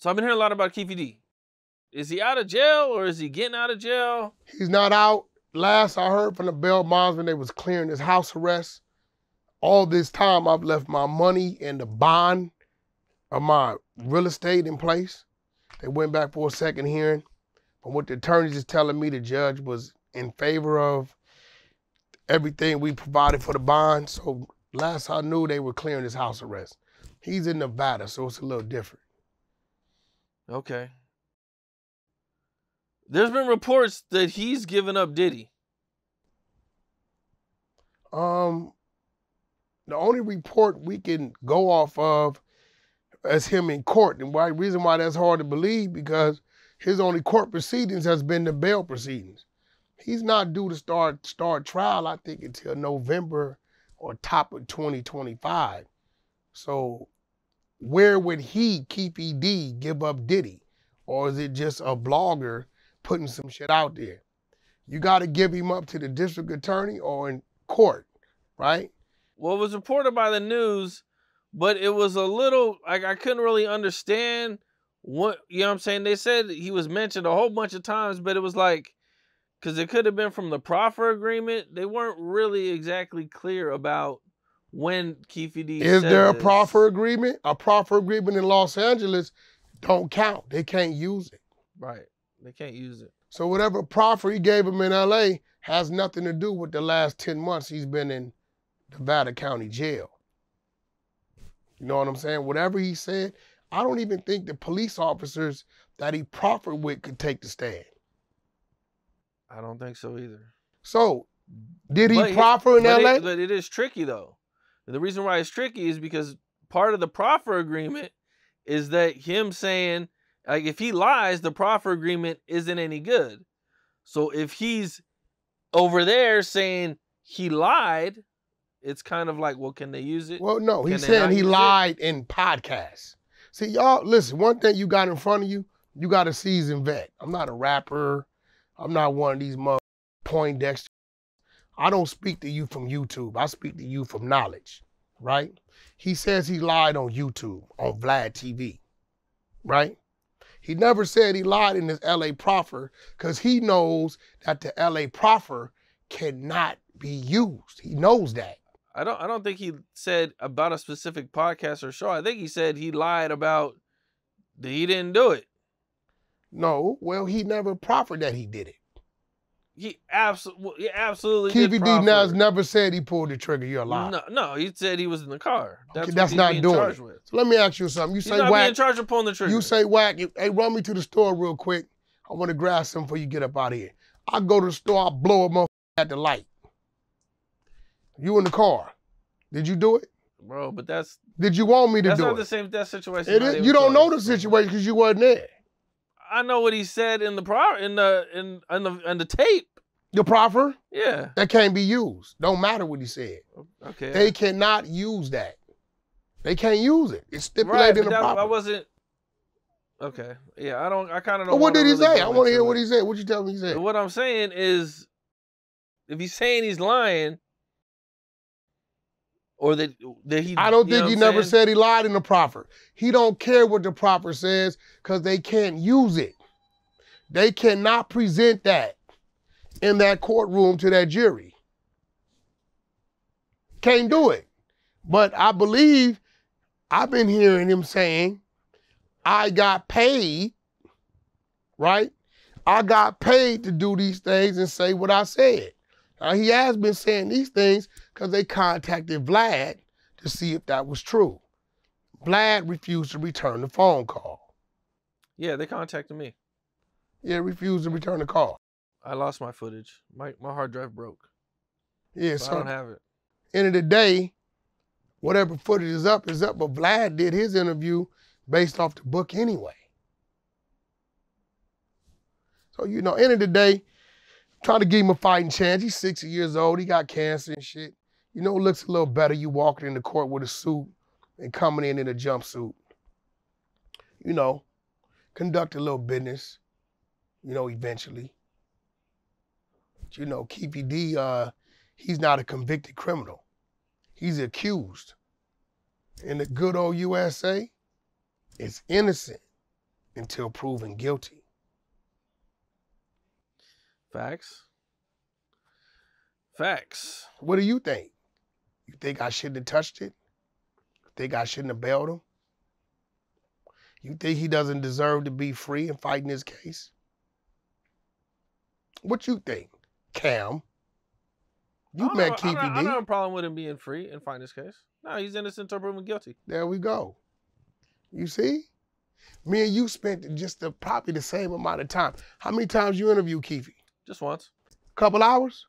So I've been hearing a lot about Keefe D. Is he out of jail or is he getting out of jail? He's not out. Last I heard from the bail bondsman, they was clearing his house arrest. All this time, I've left my money and the bond of my real estate in place. They went back for a second hearing. From what the attorneys is telling me, the judge was in favor of everything we provided for the bond. So last I knew, they were clearing his house arrest. He's in Nevada, so it's a little different. Okay. There's been reports that he's given up Diddy. Um, the only report we can go off of is him in court, and why reason why that's hard to believe because his only court proceedings has been the bail proceedings. He's not due to start start trial, I think, until November or top of 2025. So where would he, Keefe D, give up Diddy? Or is it just a blogger putting some shit out there? You got to give him up to the district attorney or in court, right? Well, it was reported by the news, but it was a little like I couldn't really understand what you know what I'm saying. They said he was mentioned a whole bunch of times, but it was like because it could have been from the proffer agreement. They weren't really exactly clear about when Keefe D. Is there a proffer agreement? A proffer agreement in Los Angeles don't count. They can't use it. Right. They can't use it. So whatever proffer he gave him in LA has nothing to do with the last 10 months he's been in Nevada County Jail. You know what I'm saying? Whatever he said, I don't even think the police officers that he proffered with could take the stand. I don't think so either. So, did he But proffer in LA? It, but it is tricky though. And the reason why it's tricky is because part of the proffer agreement is that him saying like if he lies, the proffer agreement isn't any good. So if he's over there saying he lied, it's kind of like, well, can they use it? Well, no, Can he's saying he use it? lied in podcasts. See, y'all, listen, one thing you got in front of you, you got a seasoned vet. I'm not a rapper. I'm not one of these mother Poindexter. I don't speak to you from YouTube. I speak to you from knowledge, right? He says he lied on YouTube, on Vlad TV, right? He never said he lied in his LA proffer because he knows that the LA proffer cannot be used. He knows that. I don't I don't think he said about a specific podcast or show. I think he said he lied about that he didn't do it. No, well, he never proffered that he did it. He absolutely he absolutely did has never said he pulled the trigger. You're a liar. No, no, he said he was in the car. That's, Okay, that's not being doing it. with. So let me ask you something. You say He's not being whack. charged with pulling the trigger. You say whack. you- Hey, run me to the store real quick. I want to grab something before you get up out of here. I go to the store. I blow a motherfucker at the light. You in the car. Did you do it? bro, but that's Did you want me to do it? That's not the same that situation. It is, you don't know the situation because you wasn't there. I know what he said in the pro in the in in the in the tape. The proffer Yeah. that can't be used. Don't matter what he said. Okay. They cannot use that. They can't use it. It's stipulated but in the that, proffer. I wasn't. Okay. Yeah, I don't. I kind of don't. But what did he really say? I want to hear what he said. What you tell me he said? What I'm saying is, if he's saying he's lying, or that that he, I don't think he never saying? said he lied in the proffer. He don't care what the proffer says because they can't use it. They cannot present that in that courtroom to that jury. Can't do it. But I believe I've been hearing him saying, I got paid, right? I got paid to do these things and say what I said. Now, he has been saying these things because they contacted Vlad to see if that was true. Vlad refused to return the phone call. Yeah, they contacted me. Yeah, refused to return the call. I lost my footage. My my hard drive broke. Yeah, So I don't have it. end of the day, whatever footage is up is up. But Vlad did his interview based off the book anyway. So you know, end of the day, trying to give him a fighting chance. He's 60 years old. He got cancer and shit. You know, it looks a little better. You walking in the court with a suit and coming in in a jumpsuit. You know, conduct a little business. You know, eventually. But, you know, Keefe D, uh, he's not a convicted criminal. He's accused. In the good old USA, it's innocent until proven guilty. Facts. Facts. What do you think? You think I shouldn't have touched it? Think I shouldn't have bailed him? You think he doesn't deserve to be free and fighting his case? What you think, Cam? You met Keefe I, D. I don't have a problem with him being free and fighting his case. No, he's innocent until proven guilty. There we go. You see? Me and you spent just the, probably the same amount of time. How many times you interviewed Keefe? Just once. Couple hours?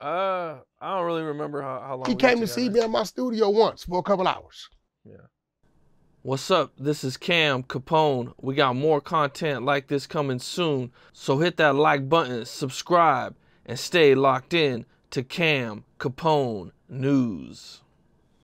Uh, I don't really remember how, how long. He we came to see me in my studio once for a couple hours. Yeah. What's up? This is Cam Capone. We got more content like this coming soon. So hit that like button, subscribe, and stay locked in to Cam Capone News.